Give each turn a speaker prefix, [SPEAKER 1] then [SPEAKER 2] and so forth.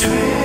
[SPEAKER 1] between